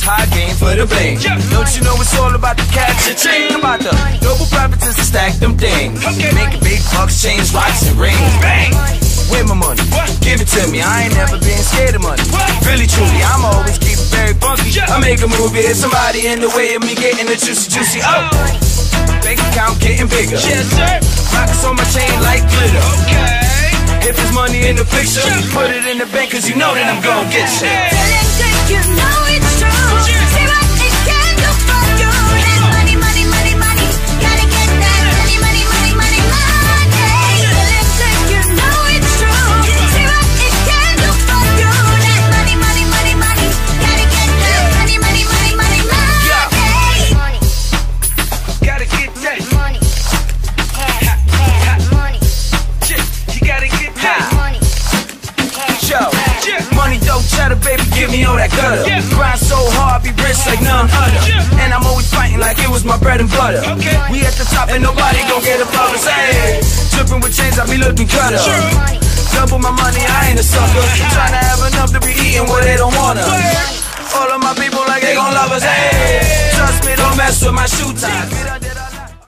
It's high game for the bling. Don't you know it's all about the cash and ching? About the double profits and stack them things. Make big bucks, change watch and rings. Bang! Where my money? Give it to me. I ain't never been scared of money. Really, truly, I'm always keep it very funky. I make a movie, it's somebody in the way of me getting the juicy, juicy. Oh, bank account getting bigger. Yes, sir. Rocks on my chain like glitter. Okay. If there's money in the picture, put it in the bank, cause you know that I'm gonna get shit. Baby, give me all that gutter. Yeah. Grind so hard, be rich like none other. Yeah. And I'm always fighting like it was my bread and butter. Okay. We at the top and nobody gon' get above us. Hey, tripping with chains, I be looking cutter. money. Double my money, I ain't a sucker. Trying to have enough to be eating what they don't wanna. All of my people like they gon' love us. Hey,